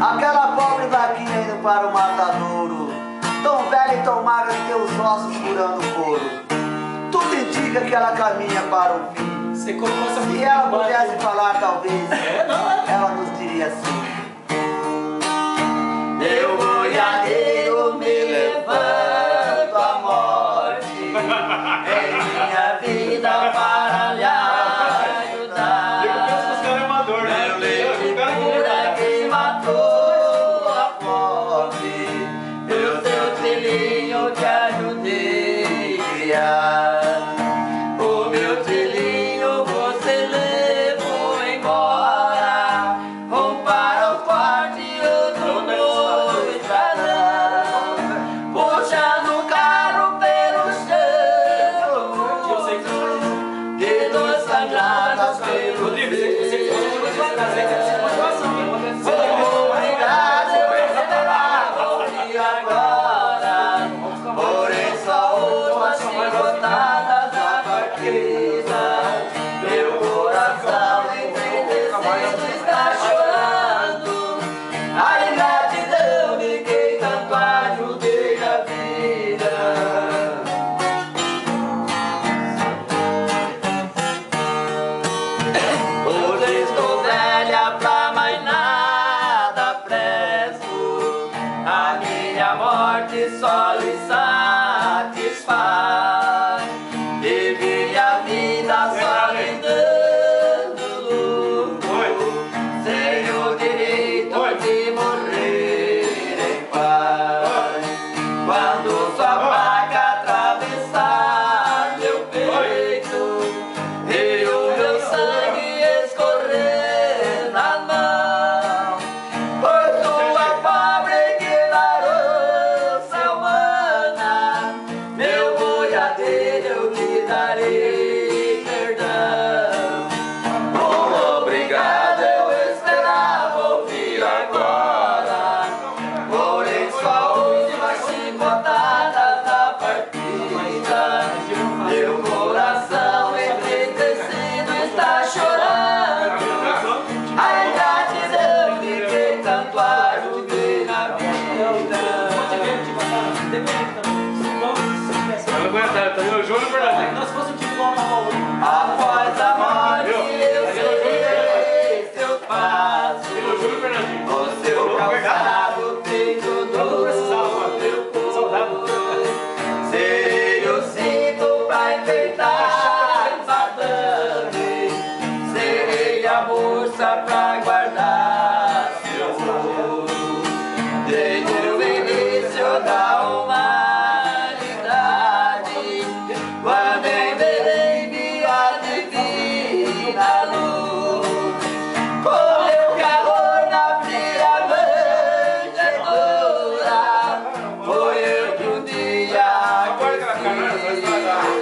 Aquela pobre vaquinha indo para o matadouro. Tão velha e tão magra que tem os ossos furando o couro. Tudo indica que ela caminha para o fim. Se ela pudesse falar talvez é, não, é. Ela nos diria assim Meu boiadeiro me levanto à morte. Em minha vida para yeah. que só lhe satisfaz. Ela aguentava, eu juro por Deus.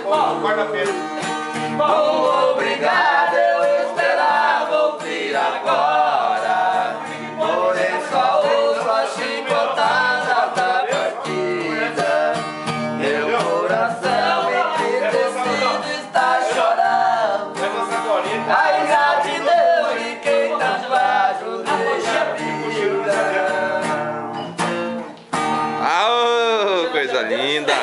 Paulo, quarta-feira. Bom, obrigado, eu esperava ouvir agora. Porém, só ouço a chicotada da partida. Meu coração entristecido está chorando. A idade deu e quem tá tanto ajudei a vida. Ah, oh, coisa linda!